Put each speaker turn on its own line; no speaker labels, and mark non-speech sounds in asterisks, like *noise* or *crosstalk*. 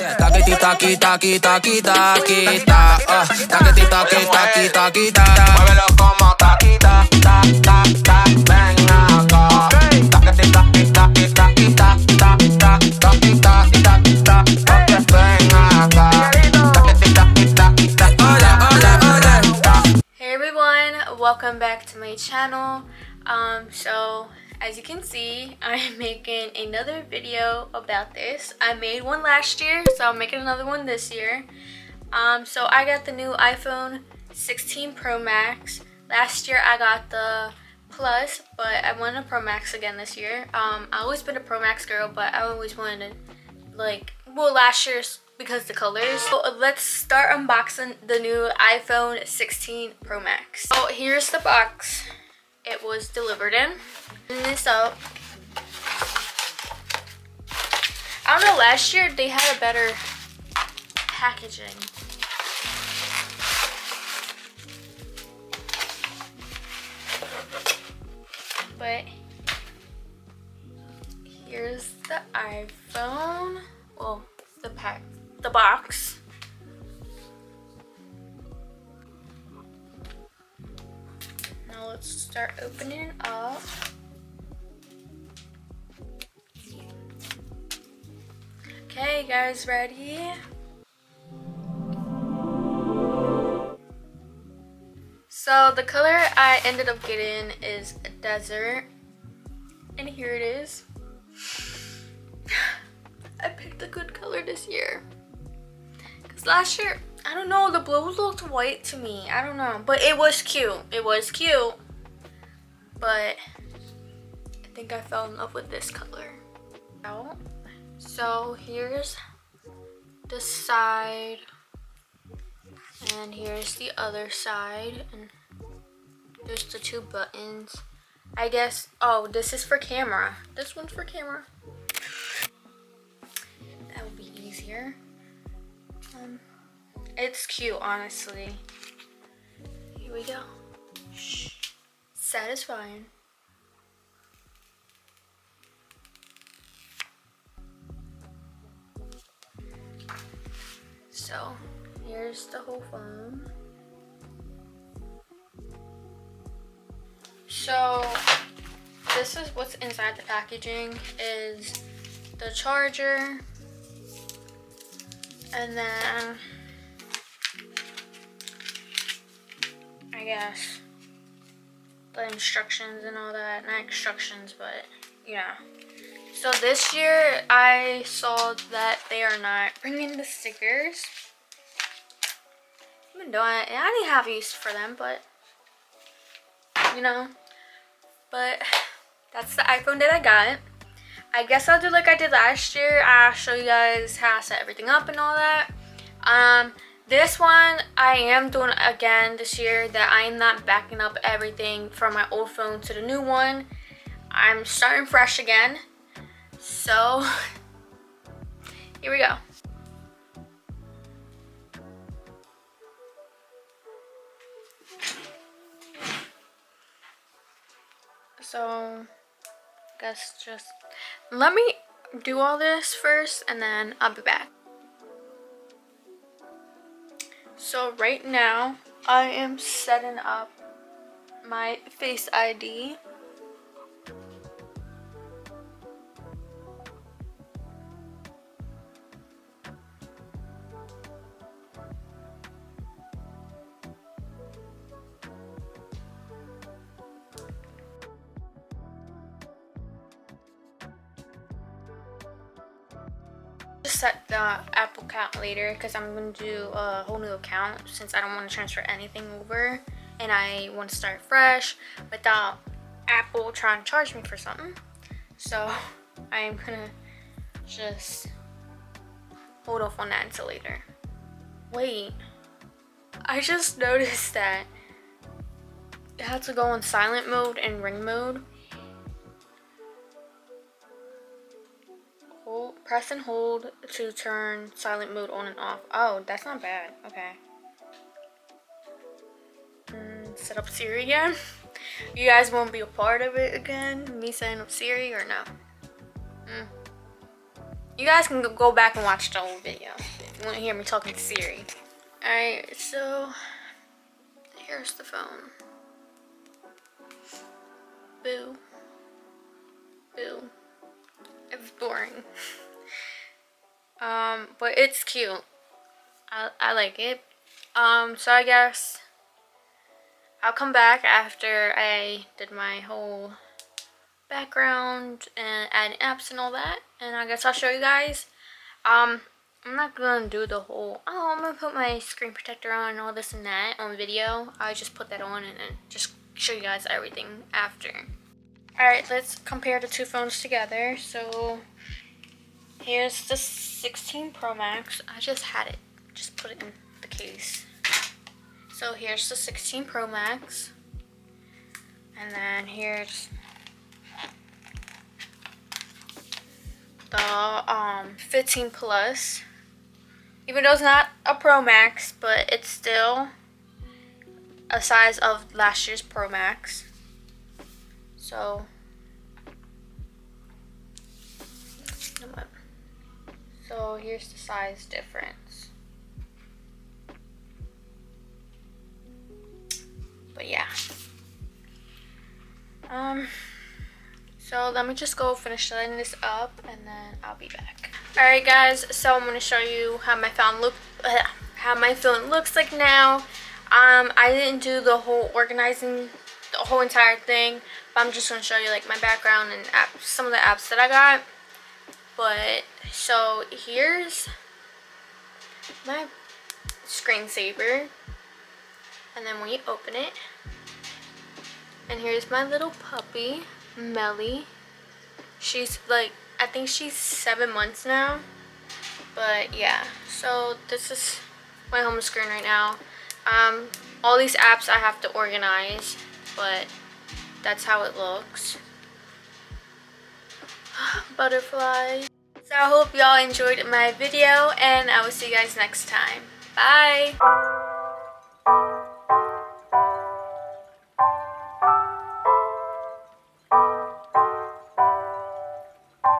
Taquiti, taqui, taqui, taqui, taqui, ta, ah. Taquiti, taqui, taqui, taqui, ta. Muévelo como taquita, ta, ta, ta, ven acá. Taquiti, taqui, taqui, taqui,
so as you can see, *laughs* I'm making another video about this. I made one last year, so I'm making another one this year. Um, so I got the new iPhone 16 Pro Max. Last year I got the Plus, but I wanted a Pro Max again this year. Um, I always been a Pro Max girl, but I always wanted like, well last year's because the colors. So let's start unboxing the new iPhone 16 Pro Max. So here's the box it was delivered in. Open this up. I don't know, last year they had a better packaging. But here's the iPhone. Well, the pack, the box. Let's start opening up. Okay, guys, ready? So the color I ended up getting is desert. And here it is. *laughs* I picked a good color this year. Because last year, I don't know, the blue looked white to me. I don't know. But it was cute. It was cute. But I think I fell in love with this color. So here's the side. And here's the other side. And there's the two buttons. I guess, oh, this is for camera. This one's for camera. That would be easier. Um, it's cute, honestly. Here we go. Satisfying. So, here's the whole phone. So, this is what's inside the packaging is the charger and then I guess instructions and all that. Not instructions but you know so this year I saw that they are not bringing the stickers. I've been doing it I didn't have use for them but you know. But that's the iPhone that I got. I guess I'll do like I did last year. I'll show you guys how I set everything up and all that. Um, this one I am doing again this year that I am not backing up everything from my old phone to the new one. I'm starting fresh again. So, *laughs* here we go. So, I guess just let me do all this first and then I'll be back. So right now I am setting up my face ID. Set the Apple account later because I'm going to do a whole new account since I don't want to transfer anything over and I want to start fresh without Apple trying to charge me for something. So *laughs* I'm going to just hold off on that until later. Wait, I just noticed that it had to go on silent mode and ring mode press and hold to turn silent mode on and off. Oh, that's not bad. Okay. Mm, set up Siri again. you guys won't be a part of it again? Me setting up Siri or no? Mm. you guys can go back and watch the whole video you want to hear me talking to Siri. Alright, so here's the phone. Boo. Boo. It's boring. *laughs* but it's cute. I, I like it. Um, so I guess I'll come back after I did my whole background and add apps and all that. And I guess I'll show you guys. Um, I'm not gonna do the whole, oh, I'm gonna put my screen protector on and all this and that on video. I just put that on and then just show you guys everything after. Alright, let's compare the two phones together. So, here's the 16 Pro Max. I just had it, just put it in the case. So here's the 16 Pro Max. And then here's the um, 15 Plus. Even though it's not a Pro Max, but it's still a size of last year's Pro Max. So, so here's the size difference. But yeah. Um, so let me just go finish setting this up and then I'll be back. Alright guys, so I'm going to show you how my phone look, *laughs* how my phone looks like now. Um, I didn't do the whole organizing, the whole entire thing, but I'm just going to show you like my background and some of the apps that I got. But, so here's my screensaver. And then you open it, and here's my little puppy. Melly. She's like, I think she's seven months now. But yeah, so this is my home screen right now. Um, all these apps I have to organize, but that's how it looks. *sighs* Butterfly. So I hope y'all enjoyed my video and I will see you guys next time. Bye!